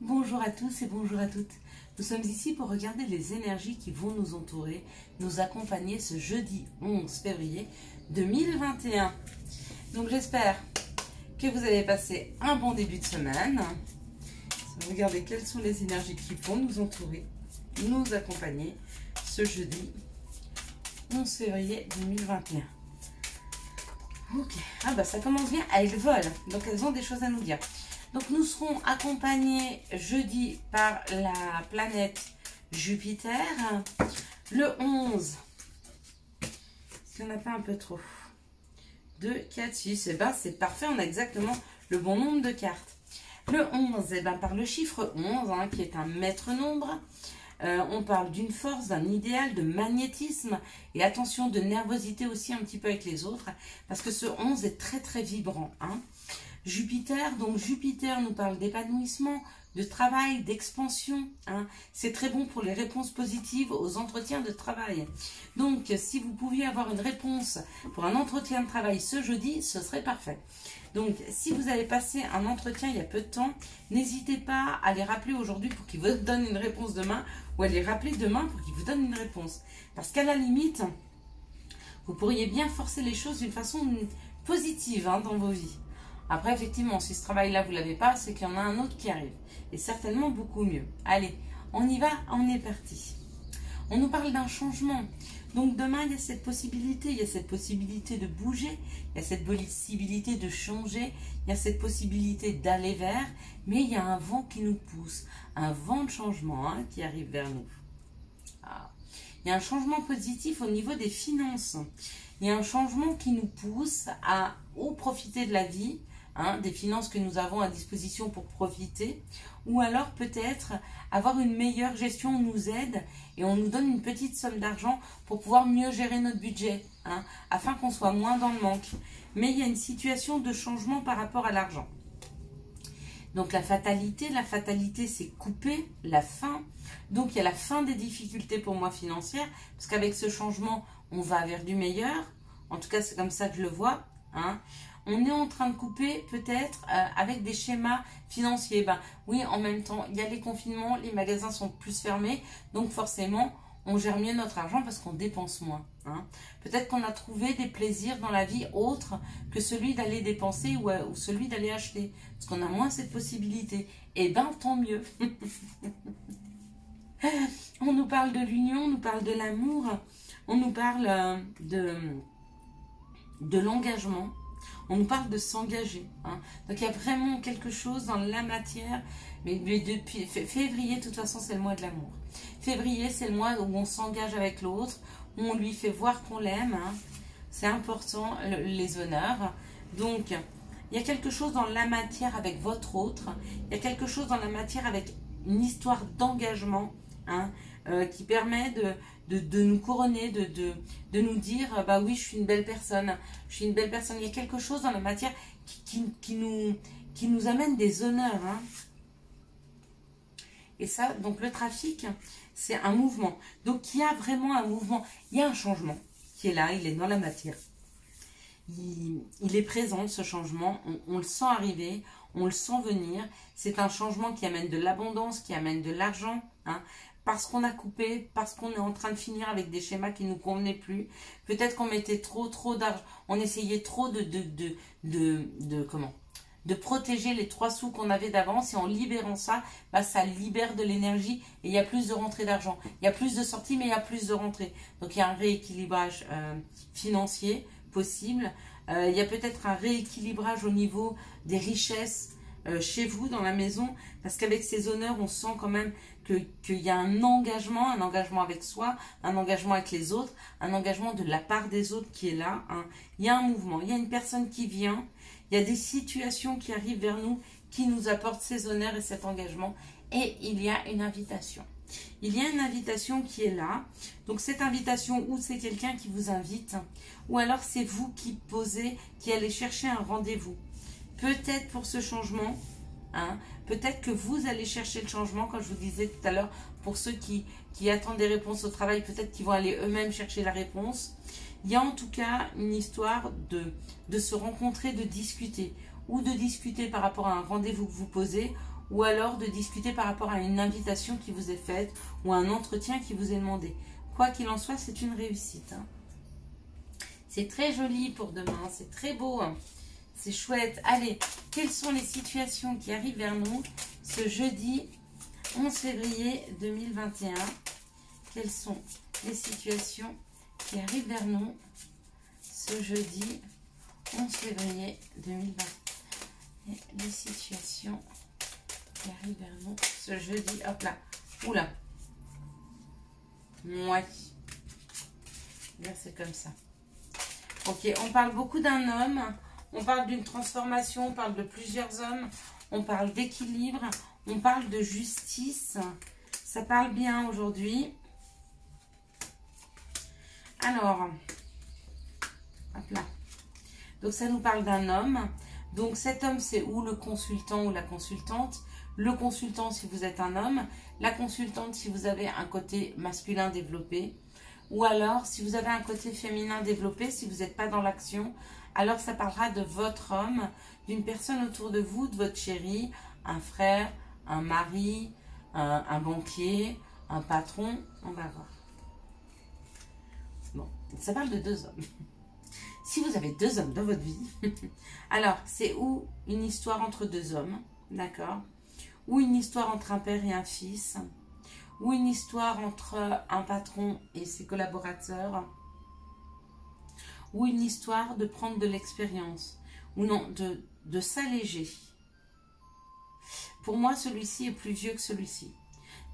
Bonjour à tous et bonjour à toutes. Nous sommes ici pour regarder les énergies qui vont nous entourer, nous accompagner ce jeudi 11 février 2021. Donc j'espère que vous avez passé un bon début de semaine. Regardez quelles sont les énergies qui vont nous entourer, nous accompagner ce jeudi 11 février 2021. Ok, ah bah ça commence bien, elles volent, donc elles ont des choses à nous dire. Donc nous serons accompagnés jeudi par la planète Jupiter. Le 11, il n'y en a pas un peu trop 2, 4, 6, et ben c'est parfait, on a exactement le bon nombre de cartes. Le 11, et ben par le chiffre 11, hein, qui est un maître nombre, euh, on parle d'une force, d'un idéal, de magnétisme et attention, de nervosité aussi un petit peu avec les autres, parce que ce 11 est très très vibrant. Hein. Jupiter, donc Jupiter nous parle d'épanouissement, de travail, d'expansion. Hein. C'est très bon pour les réponses positives aux entretiens de travail. Donc, si vous pouviez avoir une réponse pour un entretien de travail ce jeudi, ce serait parfait. Donc, si vous avez passé un entretien il y a peu de temps, n'hésitez pas à les rappeler aujourd'hui pour qu'ils vous donnent une réponse demain ou à les rappeler demain pour qu'ils vous donnent une réponse. Parce qu'à la limite, vous pourriez bien forcer les choses d'une façon positive hein, dans vos vies. Après, effectivement, si ce travail-là, vous ne l'avez pas, c'est qu'il y en a un autre qui arrive. Et certainement beaucoup mieux. Allez, on y va, on est parti. On nous parle d'un changement. Donc demain, il y a cette possibilité, il y a cette possibilité de bouger, il y a cette possibilité de changer, il y a cette possibilité d'aller vers, mais il y a un vent qui nous pousse, un vent de changement hein, qui arrive vers nous. Ah. Il y a un changement positif au niveau des finances. Il y a un changement qui nous pousse à ou profiter de la vie, Hein, des finances que nous avons à disposition pour profiter, ou alors peut-être avoir une meilleure gestion, on nous aide et on nous donne une petite somme d'argent pour pouvoir mieux gérer notre budget, hein, afin qu'on soit moins dans le manque. Mais il y a une situation de changement par rapport à l'argent. Donc la fatalité, la fatalité c'est couper, la fin. Donc il y a la fin des difficultés pour moi financières, parce qu'avec ce changement, on va vers du meilleur. En tout cas, c'est comme ça que je le vois. Hein on est en train de couper peut-être euh, avec des schémas financiers. Ben, oui, en même temps, il y a les confinements, les magasins sont plus fermés, donc forcément, on gère mieux notre argent parce qu'on dépense moins. Hein. Peut-être qu'on a trouvé des plaisirs dans la vie autres que celui d'aller dépenser ou, euh, celui d'aller acheter, parce qu'on a moins cette possibilité. Et eh ben, tant mieux. on nous parle de l'union, on nous parle de l'amour, on nous parle euh, de l'engagement on nous parle de s'engager. Hein. Donc il y a vraiment quelque chose dans la matière. Mais, depuis février, de toute façon, c'est le mois de l'amour. Février, c'est le mois où on s'engage avec l'autre, où on lui fait voir qu'on l'aime. Hein. C'est important, les honneurs. Donc, il y a quelque chose dans la matière avec votre autre. Il y a quelque chose dans la matière avec une histoire d'engagement hein, euh, qui permet de, de, nous couronner, de, de, nous dire bah oui, je suis une belle personne, je suis une belle personne. Il y a quelque chose dans la matière qui, nous, qui nous amène des honneurs. Hein. Et ça, donc le trafic, c'est un mouvement. Donc il y a vraiment un mouvement, il y a un changement qui est là, il est dans la matière. Il, est présent, ce changement, on, on, le sent arriver, on le sent venir. C'est un changement qui amène de l'abondance, qui amène de l'argent. Hein parce qu'on a coupé, parce qu'on est en train de finir avec des schémas qui ne nous convenaient plus. Peut-être qu'on mettait trop, trop d'argent, on essayait trop de, comment? De protéger les trois sous qu'on avait d'avance et en libérant ça, bah, ça libère de l'énergie et il y a plus de rentrée d'argent. Il y a plus de sorties mais il y a plus de rentrées. Donc il y a un rééquilibrage euh, financier possible. Euh, il y a peut-être un rééquilibrage au niveau des richesses euh, chez vous dans la maison parce qu'avec ces honneurs on sent quand même qu'il y a un engagement, un engagement avec soi, un engagement avec les autres, un engagement de la part des autres qui est là. Hein. Il y a un mouvement, il y a une personne qui vient, il y a des situations qui arrivent vers nous qui nous apportent ces honneurs et cet engagement et il y a une invitation. Il y a une invitation qui est là. Donc cette invitation, ou c'est quelqu'un qui vous invite, ou alors c'est vous qui posez, qui allez chercher un rendez-vous. Peut-être pour ce changement, Hein. Peut-être que vous allez chercher le changement, comme je vous disais tout à l'heure, pour ceux qui, qui attendent des réponses au travail, peut-être qu'ils vont aller eux-mêmes chercher la réponse. Il y a en tout cas une histoire de, de se rencontrer, de discuter, ou de discuter par rapport à un rendez-vous que vous posez, ou alors de discuter par rapport à une invitation qui vous est faite ou un entretien qui vous est demandé. Quoi qu'il en soit, c'est une réussite. Hein. C'est très joli pour demain, c'est très beau. Hein. C'est chouette. Allez, quelles sont les situations qui arrivent vers nous ce jeudi 11 février 2021 Quelles sont les situations qui arrivent vers nous ce jeudi 11 février 2021 les situations qui arrivent vers nous ce jeudi. Hop là. Oula. Ouais. Bien, c'est comme ça. Ok, on parle beaucoup d'un homme. On parle d'une transformation. On parle de plusieurs hommes. On parle d'équilibre. On parle de justice. Ça parle bien aujourd'hui. Alors, hop là. Donc, ça nous parle d'un homme. Donc, cet homme, c'est ou le consultant ou la consultante le consultant si vous êtes un homme, la consultante si vous avez un côté masculin développé, ou alors si vous avez un côté féminin développé, si vous n'êtes pas dans l'action, alors ça parlera de votre homme, d'une personne autour de vous, de votre chéri, un frère, un mari, un, banquier, un patron, on va voir. Bon, ça parle de deux hommes. Si vous avez deux hommes dans votre vie, alors c'est ou une histoire entre deux hommes, d'accord? Ou une histoire entre un père et un fils, ou une histoire entre un patron et ses collaborateurs, ou une histoire de prendre de l'expérience, ou non, de, de s'alléger. Pour moi, celui-ci est plus vieux que celui-ci.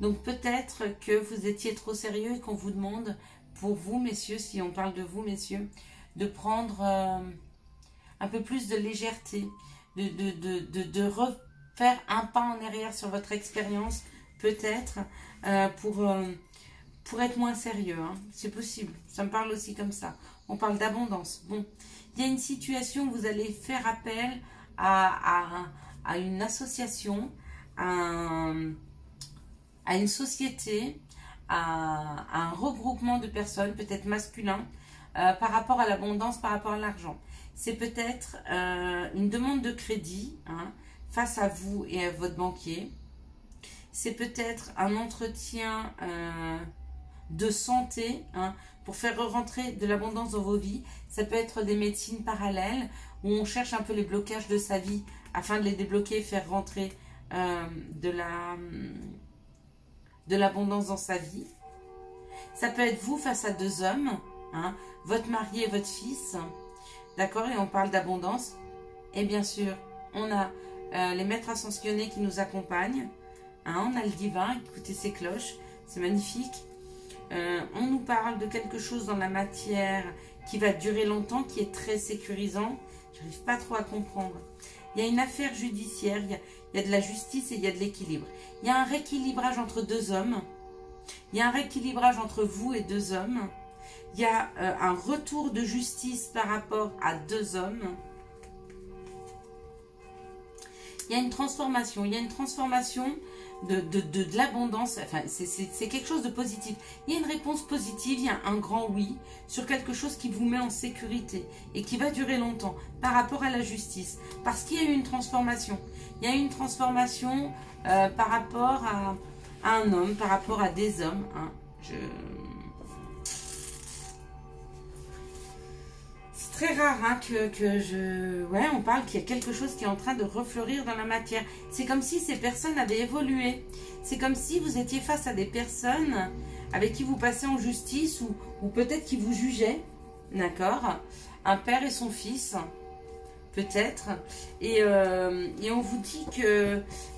Donc peut-être que vous étiez trop sérieux et qu'on vous demande, pour vous, messieurs, si on parle de vous, messieurs, de prendre euh, un peu plus de légèreté, de, de, de, de, de faire un pas en arrière sur votre expérience, peut-être, euh, pour, euh, pour être moins sérieux. Hein. C'est possible. Ça me parle aussi comme ça. On parle d'abondance. Bon, il y a une situation où vous allez faire appel à, à, une association, à, à, une société, à, un regroupement de personnes, peut-être masculin, euh, par rapport à l'abondance, par rapport à l'argent. C'est peut-être une demande de crédit, hein, face à vous et à votre banquier. C'est peut-être un entretien euh, de santé hein, pour faire rentrer de l'abondance dans vos vies. Ça peut être des médecines parallèles où on cherche un peu les blocages de sa vie afin de les débloquer faire rentrer euh, de la de l'abondance dans sa vie. Ça peut être vous face à deux hommes, hein, votre mari et votre fils, d'accord, et on parle d'abondance. Et bien sûr, on a euh, les maîtres ascensionnés qui nous accompagnent. Hein, on a le divin, écoutez ces cloches, c'est magnifique. Euh, on nous parle de quelque chose dans la matière qui va durer longtemps, qui est très sécurisant. Je n'arrive pas trop à comprendre. Il y a une affaire judiciaire, il y a, de la justice et il y a de l'équilibre. Il y a un rééquilibrage entre deux hommes. Il y a un rééquilibrage entre vous et deux hommes. Il y a euh, un retour de justice par rapport à deux hommes il y a une transformation, il y a une transformation de, de, l'abondance, enfin c'est quelque chose de positif. Il y a une réponse positive, il y a un grand oui sur quelque chose qui vous met en sécurité et qui va durer longtemps par rapport à la justice. Parce qu'il y a eu une transformation. Il y a eu une transformation euh, par rapport à, un homme, par rapport à des hommes. Hein. Je très rare hein, que, que, je... Ouais, on parle qu'il y a quelque chose qui est en train de refleurir dans la matière. C'est comme si ces personnes avaient évolué. C'est comme si vous étiez face à des personnes avec qui vous passez en justice ou, ou peut-être qui vous jugeaient. D'accord? Un père et son fils, peut-être. Et, euh, et, on vous dit qu'il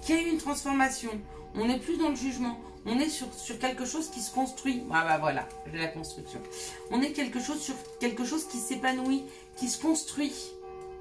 y a eu une transformation. On n'est plus dans le jugement. On est sur, quelque chose qui se construit. Ah bah voilà, la construction. On est quelque chose sur quelque chose qui s'épanouit, qui se construit.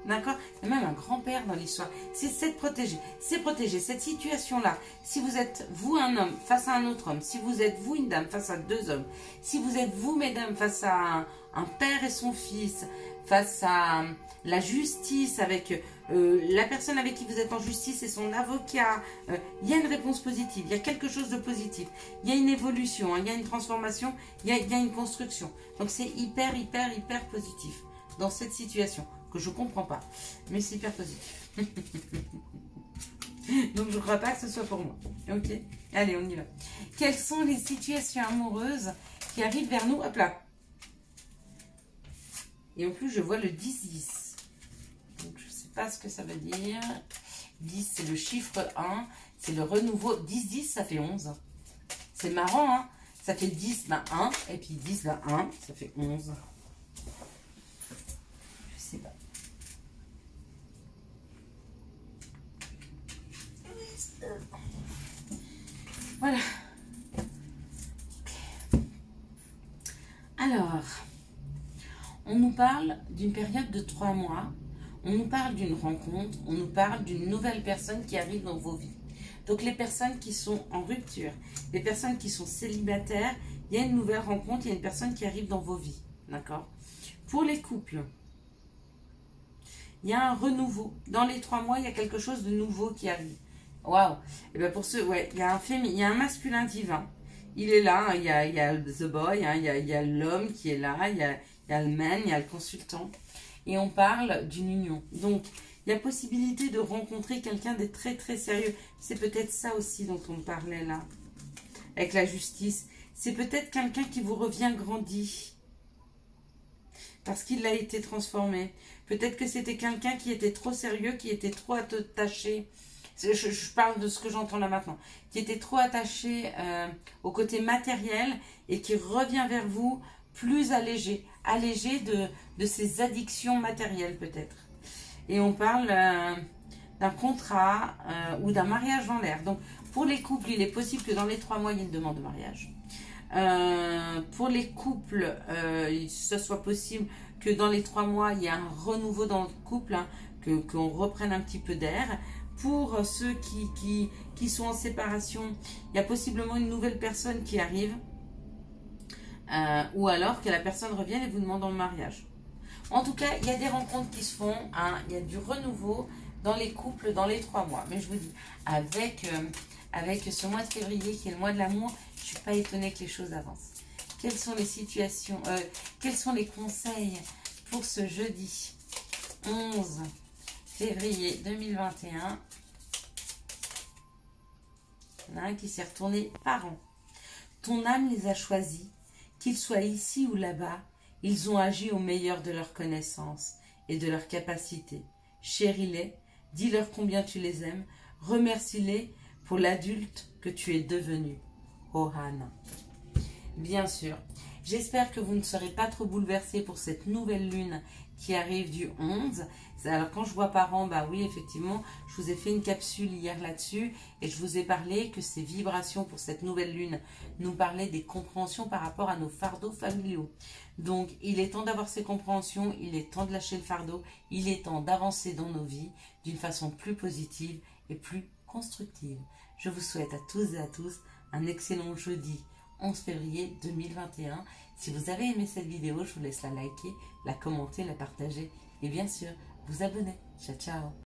D'accord? Il y a même un grand-père dans l'histoire. C'est cette protéger. C'est protéger cette situation-là. Si vous êtes, vous, un homme face à un autre homme, si vous êtes, vous, une dame face à deux hommes, si vous êtes, vous, mesdames, face à un père et son fils, face à la justice avec euh, la personne avec qui vous êtes en justice et son avocat, euh, il y a une réponse positive, il y a quelque chose de positif, il y a une évolution, hein, il y a une transformation, il y y a une construction. Donc c'est hyper, hyper, hyper positif dans cette situation que je ne comprends pas, mais c'est hyper positif. Donc je ne crois pas que ce soit pour moi. Ok? Allez, on y va. Quelles sont les situations amoureuses qui arrivent vers nous? Hop là. Et en plus, je vois le 10-10. Donc je ne sais ce que ça veut dire. 10, c'est le chiffre 1. C'est le renouveau. 10-10, ça fait 11. C'est marrant, hein Ça fait 10, ben 1. Et puis 10, ben 1. Ça fait 11. Je sais pas. Voilà. Alors, on nous parle d'une période de trois mois, on nous parle d'une rencontre, on nous parle d'une nouvelle personne qui arrive dans vos vies. Donc les personnes qui sont en rupture, les personnes qui sont célibataires, il y a une nouvelle rencontre, il y a une personne qui arrive dans vos vies. D'accord Pour les couples, il y a un renouveau. Dans les trois mois, il y a quelque chose de nouveau qui arrive. Waouh Et eh bien pour ceux, ouais, il y a un il y a un masculin divin. Il est là, hein, il, y a, il boy, hein, il y a, il y a l'homme qui est là, il y a, il y a le man, il y a le consultant. Et on parle d'une union. Donc, il y a possibilité de rencontrer quelqu'un de très très sérieux. C'est peut-être ça aussi dont on parlait là, avec la justice. C'est peut-être quelqu'un qui vous revient grandi, parce qu'il a été transformé. Peut-être que c'était quelqu'un qui était trop sérieux, qui était trop attaché je, parle de ce que j'entends là maintenant, qui était trop attaché euh, au côté matériel et qui revient vers vous plus allégé, allégé de, de ses addictions matérielles peut-être. Et on parle euh, d'un contrat euh, ou d'un mariage en l'air. Donc pour les couples, il est possible que dans les trois mois, il y ait une demande de mariage. pour les couples, ce soit possible que dans les trois mois, il y ait un renouveau dans le couple, hein, qu'on reprenne un petit peu d'air pour ceux qui, sont en séparation, il y a possiblement une nouvelle personne qui arrive. Euh, ou alors que la personne revienne et vous demande en mariage. En tout cas, il y a des rencontres qui se font, hein, il y a du renouveau dans les couples dans les trois mois. Mais je vous dis, avec, euh, avec ce mois de février qui est le mois de l'amour, je ne suis pas étonnée que les choses avancent. Quelles sont les situations, euh, quels sont les conseils pour ce jeudi 11 février 2021. Il y en a un qui s'est retourné par an. Ton âme les a choisis, qu'ils soient ici ou là-bas, ils ont agi au meilleur de leur connaissance et de leur capacité. Chéris-les, dis-leur combien tu les aimes, remercie-les pour l'adulte que tu es devenu. Ohana. Bien sûr, j'espère que vous ne serez pas trop bouleversés pour cette nouvelle lune qui arrive du 11. Alors quand je vois par an, bah oui, effectivement, je vous ai fait une capsule hier là-dessus et je vous ai parlé que ces vibrations pour cette nouvelle lune nous parlaient des compréhensions par rapport à nos fardeaux familiaux. Donc il est temps d'avoir ces compréhensions, il est temps de lâcher le fardeau, il est temps d'avancer dans nos vies d'une façon plus positive et plus constructive. Je vous souhaite à tous et à tous un excellent jeudi 11 février 2021. Si vous avez aimé cette vidéo, je vous laisse la liker, la commenter, la partager et bien sûr vous abonner. Ciao ciao